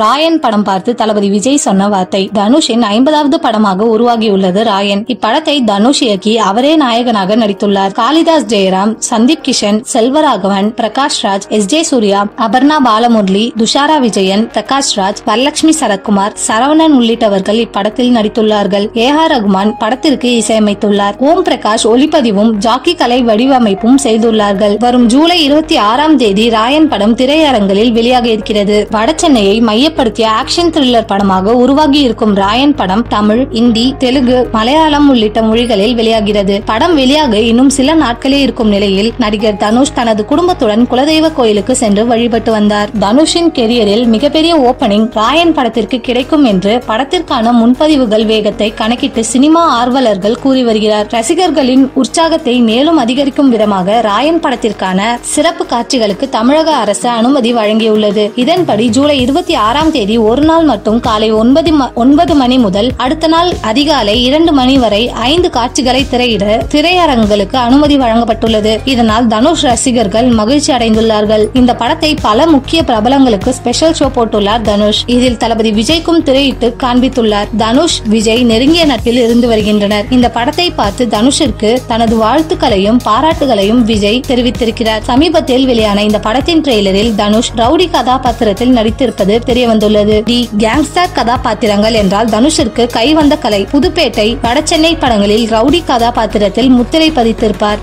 ராயன் படம் பார்த்து தளபதி விஜய் சொன்ன வார்த்தை தனுஷின் ஐம்பதாவது படமாக உருவாகியுள்ளது ராயன். இப்படத்தை தனுஷ் இயக்கி அவரே நாயகனாக நடித்துள்ளார். காளிதாஸ் ஜெயராம் சந்தீப் கிஷன் செல்வராகவன் பிரகாஷ் ராஜ் எஸ் ஜே சூர்யா அபர்ணா பாலமுரளி துஷாரா விஜயன் பிரகாஷ் ராஜ் வரலட்சுமி சரத்குமார் சரவணன் உள்ளிட்டவர்கள் இப்படத்தில் நடித்துள்ளார்கள். ஏ ஆர் ரகுமான் படத்திற்கு இசையமைத்துள்ளார். ஓம் பிரகாஷ் ஒளிப்பதிவும் ஜாக்கி கலை வடிவமைப்பும் செய்துள்ளார்கள். வரும் ஜூலை இருபத்தி ஆறாம் தேதி ராயன் படம் திரையரங்களில் வெளியாக இருக்கிறது. வட சென்னையை மையப்படுத்திய ஆக்ஷன் த்ரில்லர் படமாக உருவாகி இருக்கும் ராயன் படம் தமிழ் இந்தி தெலுங்கு மலையாளம் உள்ளிட்ட மொழிகளில் வெளியாகிறது. படம் வெளியாக இன்னும் சில நாட்களே இருக்கும் நிலையில் நடிகர் தனுஷ் தனது குடும்பத்துடன் குலதெய்வ கோயிலுக்கு சென்று வழிபட்டு வந்தார். தனுஷின் கெரியரில் மிகப்பெரிய ஓபனிங் ராயன் படத்திற்கு கிடைக்கும் என்று படத்திற்கான முன்பதிவுகள் வேகத்தை கணக்கிட்டு சினிமா ஆர்வலர்கள் கூறி வருகிறார். ரசிகர்களின் உற்சாகத்தை மேலும் அதிகரிக்கும் விதமாக ராயன் படத்திற்கான சிறப்பு காட்சிகளுக்கு தமிழக அரசு அனுமதி வழங்கியுள்ளது. இதன்படி ஜூலை இருபத்தி ஆறாம் தேதி ஒரு நாள் மட்டும் காலை ஒன்பது ஒன்பது மணி முதல் அடுத்த நாள் அதிகாலை இரண்டு மணி வரை ஐந்து காட்சிகளை திரையிட திரையரங்குகளுக்கு அனுமதி வழங்கப்பட்டுள்ளது. இதனால் தனுஷ் ரசிகர்கள் மகிழ்ச்சி அடைந்துள்ளார்கள். இந்த படத்தை பல முக்கிய பிரபலங்களுக்கு ஸ்பெஷல் ஷோ போட்டுள்ளார் தனுஷ். இதில் தளபதி விஜய்க்கும் திரையிட்டு காண்பித்துள்ளார். தனுஷ் விஜய் நெருங்கிய நட்பில் இருந்து வருகின்றனர். இந்த படத்தை பார்த்து தனுஷிற்கு தனது வாழ்த்துக்களையும் பாராட்டுகளையும் விஜய் தெரிவித்திருக்கிறார். சமீபத்தில் வெளியான இந்த படத்தின் ட்ரெய்லரில் தனுஷ் ரவுடி கதாபாத்திரத்தில் நடித்திருப்பது தெரியவந்துள்ளது தி கேங்ஸ்டர் கதாபாத்திரங்கள் என்றால் தனுஷிற்கு கைவந்த கலை. புதுப்பேட்டை வடசென்னை படங்களில் ரவுடி கதாபாத்திரத்தில் முத்திரை பதித்திருப்பார்.